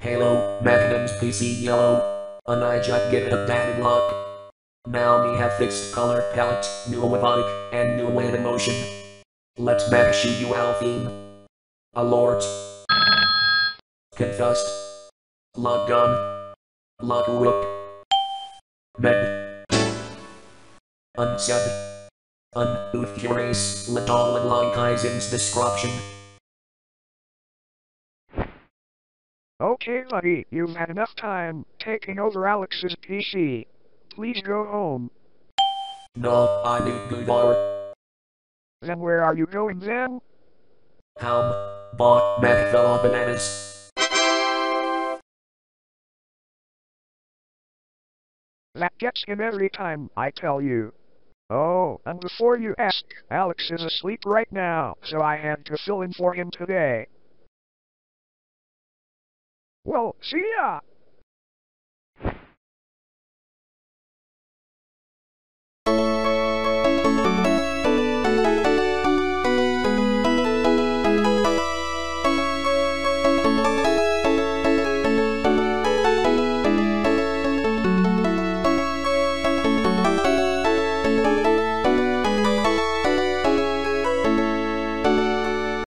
Halo, Magnum's PC yellow. And I just give it a bad luck. Now me have fixed color palette, new evotic, and new emotion. Let's shoot you Alphine. Alert. Confessed. Lock gun. Lock rook. Meg. Unsaid. Unbooth erase. Ladol and Long Kaizen's description. Okay, buddy, you've had enough time taking over Alex's PC. Please go home. No, I need good hour. Then where are you going then? Helm. Fell on bananas. That gets him every time, I tell you. Oh, and before you ask, Alex is asleep right now, so I had to fill in for him today. Well, see ya!